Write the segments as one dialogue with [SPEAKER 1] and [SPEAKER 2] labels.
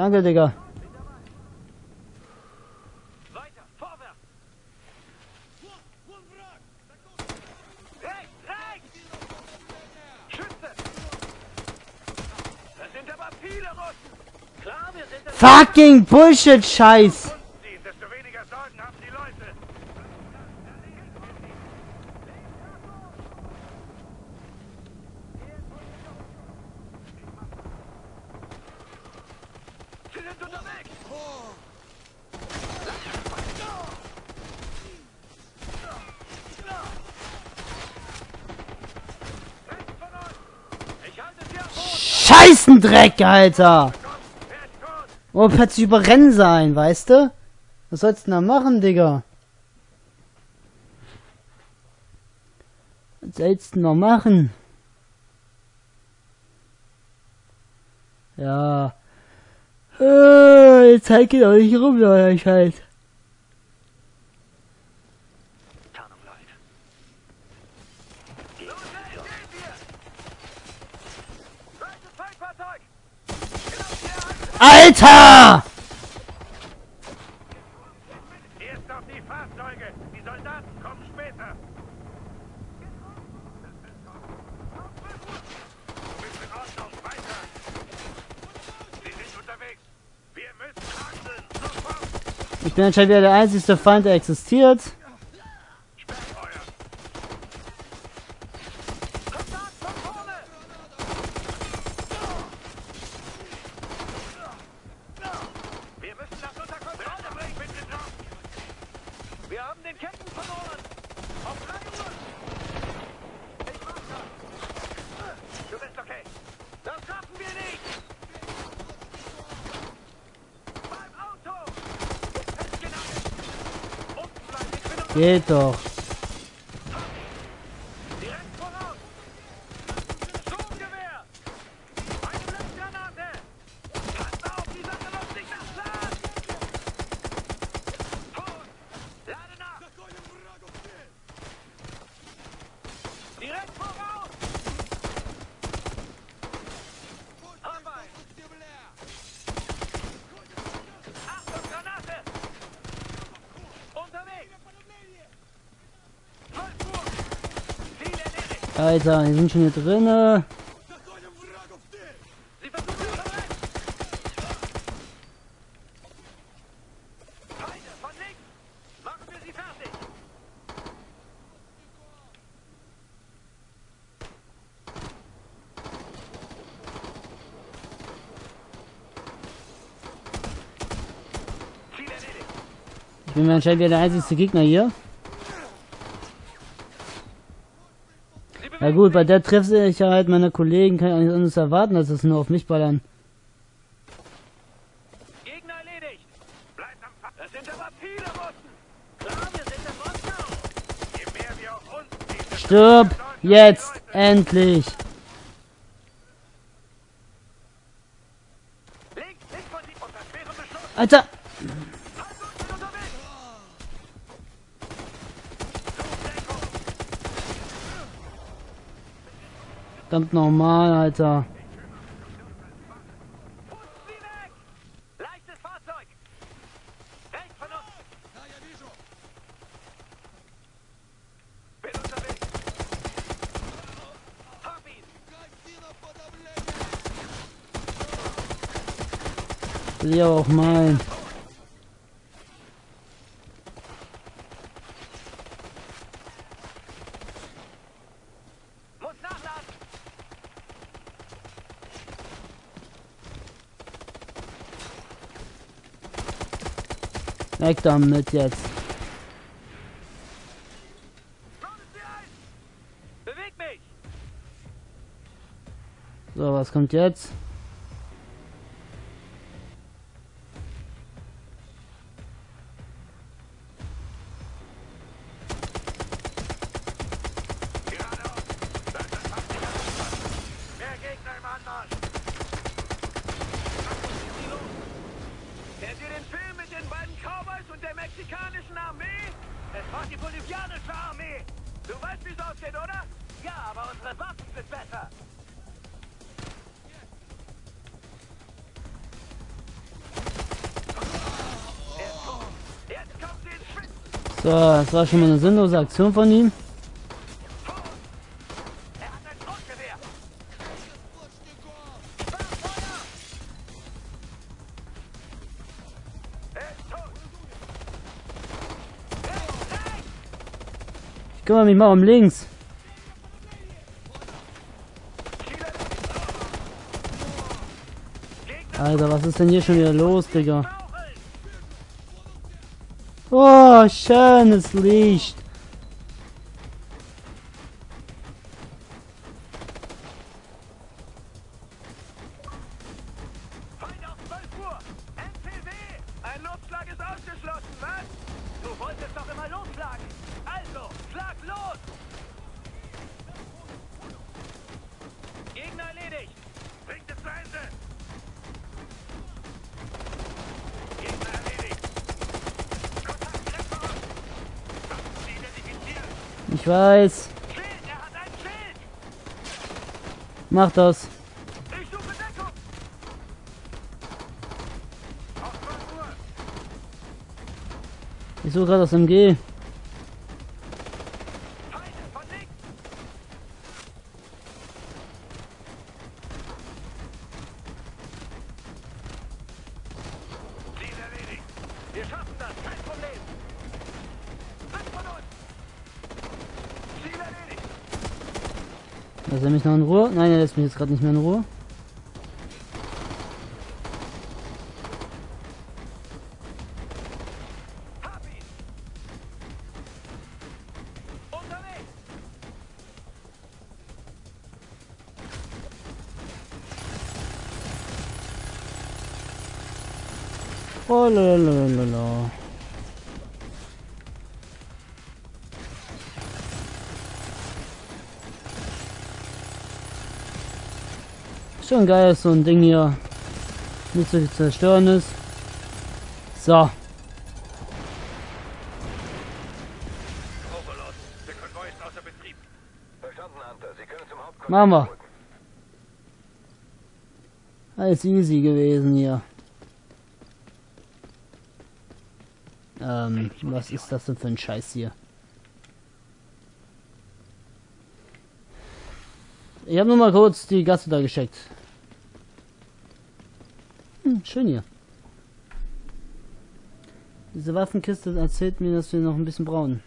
[SPEAKER 1] Danke, Digga.
[SPEAKER 2] Weiter, vorwärts! Rechts, rechts! Schütze! Das sind aber viele Russen! Klar, wir sind das
[SPEAKER 1] Fucking Bullshit-Scheiß.
[SPEAKER 2] Sie, desto weniger Sorgen haben die Leute. Sie sind unterwegs! Rechts von uns! Ich halte sie am Boden!
[SPEAKER 1] Scheißendreck, Alter. Oh, plötzlich überrennen sein, weißt du? Was sollst du denn da machen, Digga? Was sollst du noch machen? Ja. Äh, jetzt zeig ihn doch nicht rum, euer Scheiß.
[SPEAKER 2] Tarnung läuft. Los, schnell, gehen wir! Zweites Feindfahrzeug! Genau hier,
[SPEAKER 1] Alter!
[SPEAKER 2] Erst auf die Fahrzeuge! Die Soldaten kommen später! Du bist in Ordnung, weiter! Sie sind unterwegs! Wir müssen handeln! Sofort!
[SPEAKER 1] Ich bin anscheinend wieder der einzige Feind, der existiert.
[SPEAKER 2] Quieto.
[SPEAKER 1] Alter, die sind schon hier drinne. Ich bin anscheinend wieder der einzige Gegner hier. Na gut, bei der Treffsicherheit meiner Kollegen kann ich auch nicht anderes erwarten, als dass sie nur auf mich ballern.
[SPEAKER 2] Gegner erledigt! Bleibt am Fa Das sind aber viele Russen! Klar, wir sind in Moskau! Je mehr wir auf uns ziehen, desto
[SPEAKER 1] Stirb! Jetzt! Endlich! Alter! Verdammt normal, Alter.
[SPEAKER 2] Pusten Sie weg!
[SPEAKER 1] Weg damit jetzt. So, was kommt jetzt? So, das war schon mal eine sinnlose Aktion von ihm. Ich kümmere mich mal um links. Alter, was ist denn hier schon wieder los, Digga? Oh,
[SPEAKER 2] Aşağı nasıl işte.
[SPEAKER 1] Ich weiß.
[SPEAKER 2] Schild, er hat ein Schild.
[SPEAKER 1] Mach das.
[SPEAKER 2] Ich suche Deckung. Auf 12 Uhr.
[SPEAKER 1] Ich suche gerade das MG.
[SPEAKER 2] Feinde von links. Ziel erledigt. Wir schaffen das, kein Problem. Weg von uns. Ziel erledigt.
[SPEAKER 1] Lässt er mich noch in Ruhe? Nein, er lässt mich jetzt gerade nicht mehr in Ruhe. Schon geil, dass so ein Ding hier nicht so viel zerstören ist. So, Machen wir. alles easy gewesen hier. Ähm, was ist das denn für ein Scheiß hier? Ich habe nur mal kurz die Gasse da gecheckt. Hm, schön hier. Diese Waffenkiste erzählt mir, dass wir noch ein bisschen brauchen.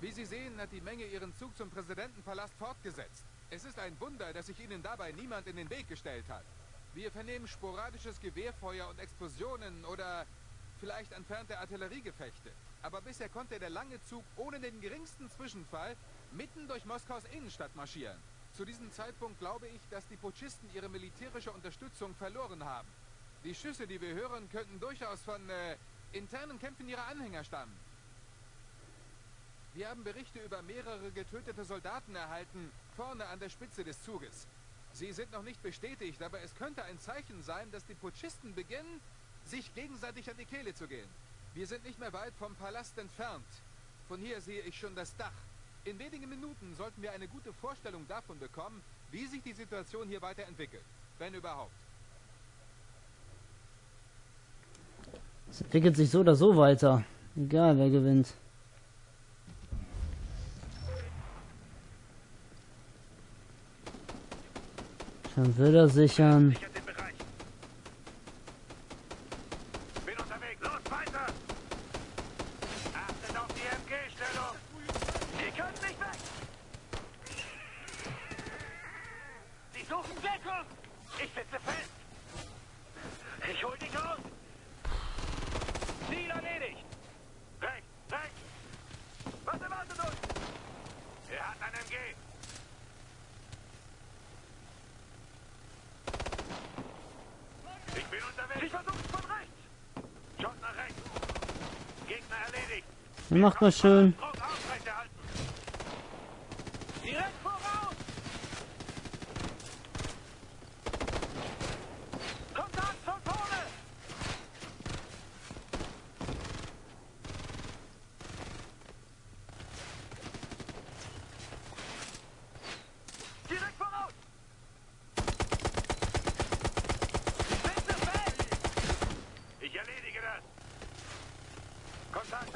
[SPEAKER 3] Wie Sie sehen, hat die Menge ihren Zug zum Präsidentenpalast fortgesetzt. Es ist ein Wunder, dass sich ihnen dabei niemand in den Weg gestellt hat. Wir vernehmen sporadisches Gewehrfeuer und Explosionen oder vielleicht entfernte Artilleriegefechte. Aber bisher konnte der lange Zug ohne den geringsten Zwischenfall mitten durch Moskaus Innenstadt marschieren. Zu diesem Zeitpunkt glaube ich, dass die Putschisten ihre militärische Unterstützung verloren haben. Die Schüsse, die wir hören, könnten durchaus von äh, internen Kämpfen ihrer Anhänger stammen. Wir haben Berichte über mehrere getötete Soldaten erhalten, vorne an der Spitze des Zuges. Sie sind noch nicht bestätigt, aber es könnte ein Zeichen sein, dass die Putschisten beginnen, sich gegenseitig an die Kehle zu gehen. Wir sind nicht mehr weit vom Palast entfernt. Von hier sehe ich schon das Dach. In wenigen Minuten sollten wir eine gute Vorstellung davon bekommen, wie sich die Situation hier weiterentwickelt. Wenn überhaupt.
[SPEAKER 1] Es entwickelt sich so oder so weiter. Egal, wer gewinnt. Schon wieder sichern.
[SPEAKER 2] Sichert den Bereich. Bin unterwegs. Los, weiter. Achtet auf die MG-Stellung. Die können nicht weg. Sie suchen Deckung. Ich sitze fest. Ich hol dich raus. Ziel erledigt. Rechts, rechts. Was erwartet uns? Er hat ein MG. Ich bin unterwegs. Sie versuchen von rechts. Schaut nach rechts. Gegner erledigt.
[SPEAKER 1] Macht mal schön.
[SPEAKER 2] Druck aufrechterhalten. Direkt voraus. Kontakt von vorne. Direkt voraus. Sitze fest. Ich erledige das. Kontakt.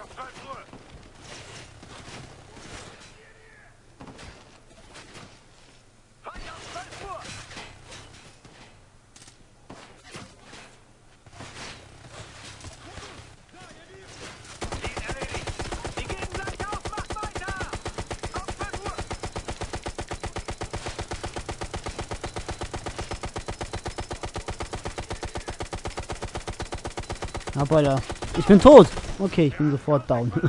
[SPEAKER 1] Aber ja. Ich bin tot. Okay, ich bin sofort down.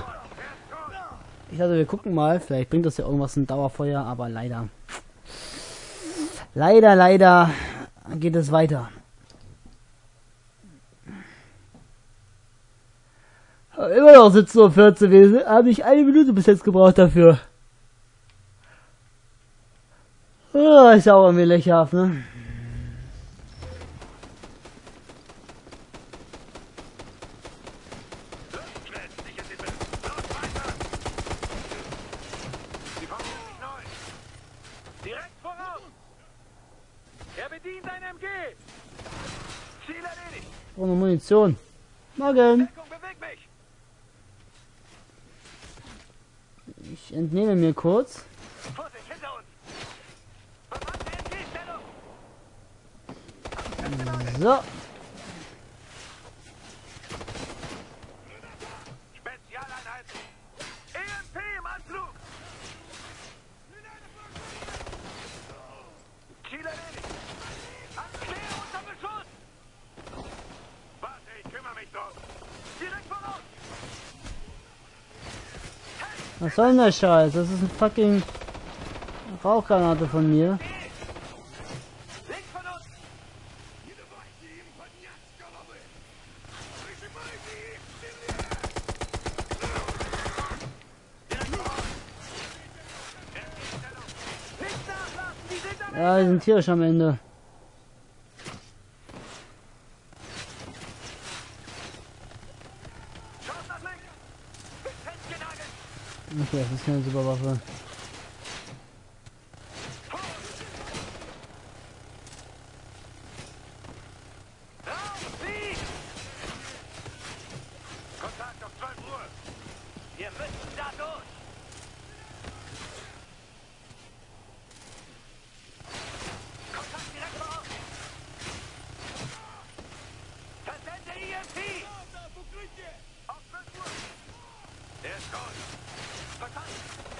[SPEAKER 1] Ich dachte, wir gucken mal. Vielleicht bringt das ja irgendwas ein Dauerfeuer, aber leider. Leider, leider geht es weiter. Immer noch 17.14 Uhr. Habe ich eine Minute bis jetzt gebraucht dafür. Oh, ist auch irgendwie lächerhaft, ne?
[SPEAKER 2] Lüftschwert, sicher den Bild. Los, weiter! Sie formieren sich neu. Direkt voraus! Er bedient ein MG! Ziel erledigt!
[SPEAKER 1] Munition. Morgen. Ich entnehme mir kurz.
[SPEAKER 2] Vorsicht, hinter uns! Bemannte MG-Stellung!
[SPEAKER 1] So.
[SPEAKER 2] Spezialeinheiten! EMP im Anflug! Ziel erledigt! Stehe unter Beschuss! Warte, ich kümmere mich drum! Direkt voraus!
[SPEAKER 1] Was soll denn der Scheiß? Das ist ein fucking Rauchgranate von mir. Ja, die sind tierisch am Ende.
[SPEAKER 2] Schaut nach links! Bin festgenagelt!
[SPEAKER 1] Okay, das ist keine super Waffe.
[SPEAKER 2] Raus, Sie! Kontakt auf 12 Uhr! Wir müssen da durch! Kontakt direkt voraus! Versende EMP! Auf 12 Uhr! Der ist tot! Verstanden!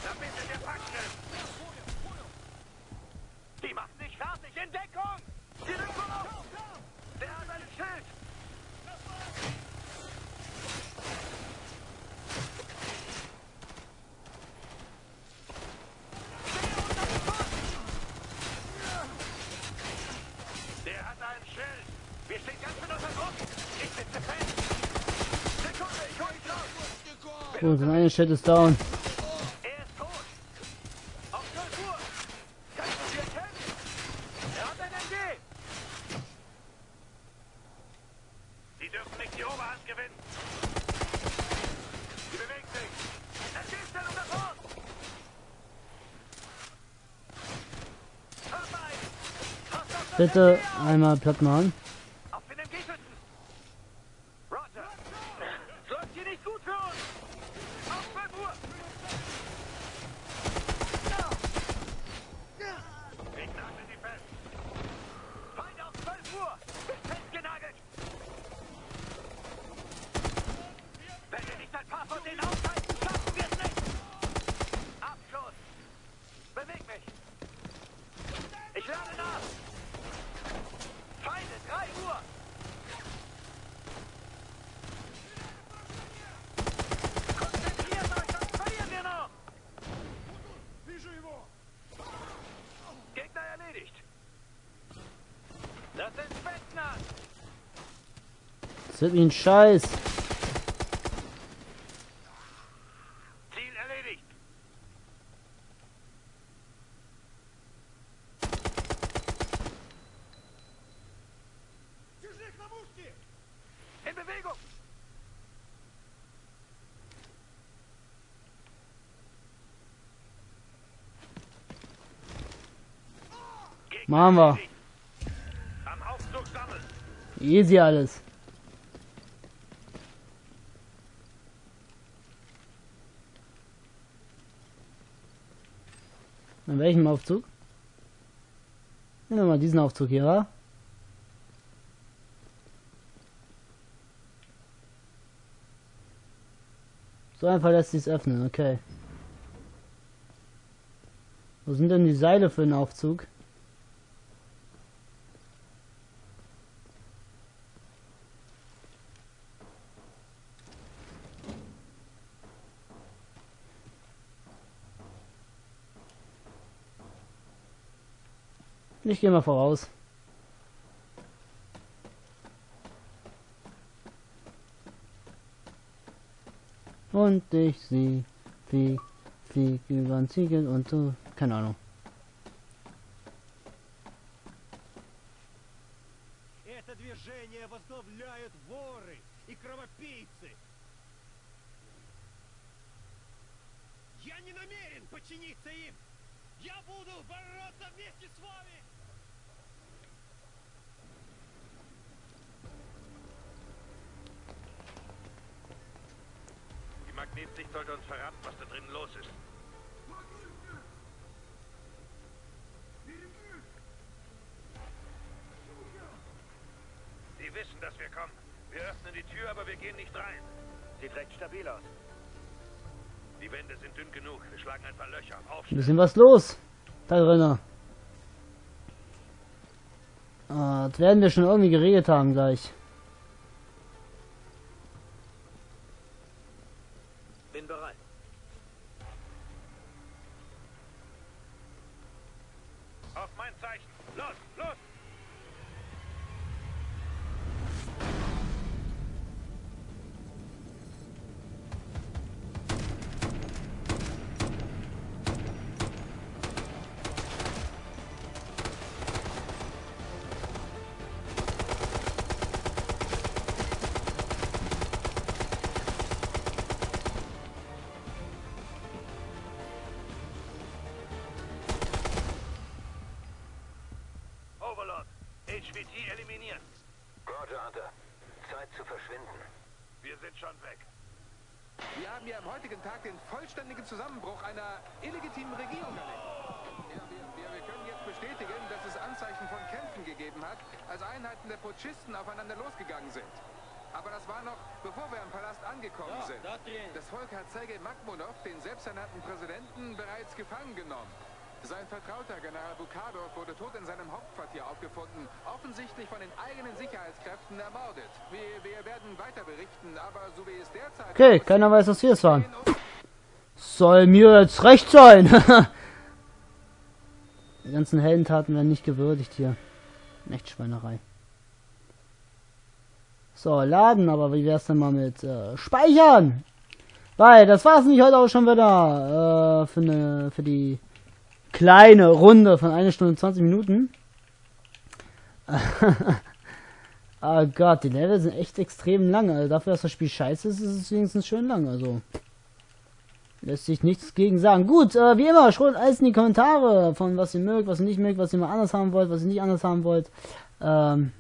[SPEAKER 2] Dann bitte der Packschritt! Die macht sich fertig! In Deckung! Direkt voraus! Der hat ein Schild! Der hat ein Schild! Wir stehen ganz schön unter Druck! Ich sitze fest! Sekunde, ich hol dich raus!
[SPEAKER 1] Gut, und eine Shit ist down.
[SPEAKER 2] Er ist tot! Auf 12 Uhr! Kannst du sie erkennen? Er hat ein MG! Sie dürfen nicht die Oberhand gewinnen! Sie bewegt sich! MG-Stellung davor! Vorbei! Passt auf das
[SPEAKER 1] Bitte einmal platt machen.
[SPEAKER 2] Auf den MG schützen! Roger! Es läuft hier nicht gut für uns! Auf 12 Uhr! Ich nagel sie fest! Feind auf 12 Uhr! Bist festgenagelt! Wenn wir nicht ein paar von denen aushalten, schaffen wir es nicht! Abschuss! Beweg mich! Ich lade nach! Feinde, 3 Uhr! Konzentriert euch, sonst verlieren wir noch! Gegner erledigt! Das sind Spetsnaz!
[SPEAKER 1] Das wird wie ein Scheiß.
[SPEAKER 2] Ziel erledigt! In Bewegung!
[SPEAKER 1] Machen wir. Easy alles. In welchem Aufzug? Nehmen wir mal diesen Aufzug hier, wa? So einfach lässt sich öffnen, okay. Wo sind denn die Seile für den Aufzug? Ich gehe mal voraus. Und ich sie flieg, flieg über den Ziegel und so. Keine Ahnung.
[SPEAKER 4] Это движение возглавляют воры и кровопийцы. Я не намерен подчиниться им. Я буду бороться вместе с вами.
[SPEAKER 2] Sollte uns verraten, was da drinnen los ist. Sie wissen, dass wir kommen. Wir öffnen die Tür, aber wir gehen nicht rein. Sieht recht stabil aus. Die Wände sind dünn genug. Wir schlagen ein paar Löcher.
[SPEAKER 1] Ein
[SPEAKER 2] Aufstellen.
[SPEAKER 1] bisschen was los. Da drinnen. Ah, das werden wir schon irgendwie geregelt haben gleich.
[SPEAKER 3] Heutigen Tag den vollständigen Zusammenbruch einer illegitimen Regierung erlebt. Ja, wir, wir, wir können jetzt bestätigen, dass es Anzeichen von Kämpfen gegeben hat, als Einheiten der Putschisten aufeinander losgegangen sind. Aber das war noch, bevor wir am Palast angekommen sind. Das Volk hat Sergei Makhmonov, den selbsternannten Präsidenten, bereits gefangen genommen. Sein Vertrauter General Bukadov wurde tot in seinem Hauptquartier aufgefunden, offensichtlich von den eigenen Sicherheitskräften ermordet. Wir, wir werden weiter berichten, aber so wie es derzeit
[SPEAKER 1] Okay, keiner weiß, was wir es waren. Soll mir jetzt recht sein. Die ganzen Heldentaten werden nicht gewürdigt hier. Echt Schweinerei. So, laden, aber wie wär's denn mal mit äh, Speichern? Weil, das war's nicht heute auch schon wieder äh, für, ne, für die kleine Runde von 1 Stunde und 20 Minuten. oh Gott, die Level sind echt extrem lang. Also dafür, dass das Spiel scheiße ist, ist es wenigstens schön lang. Also lässt sich nichts gegen sagen. Gut, äh, wie immer, schreibt alles in die Kommentare von was ihr mögt, was ihr nicht mögt, was ihr mal anders haben wollt, was ihr nicht anders haben wollt. Ähm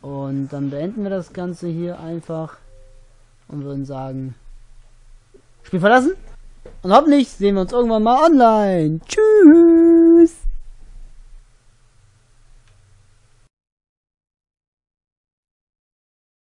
[SPEAKER 1] und dann beenden wir das Ganze hier einfach und würden sagen, Spiel verlassen. Und hoffentlich sehen wir uns irgendwann mal online. Tschüss.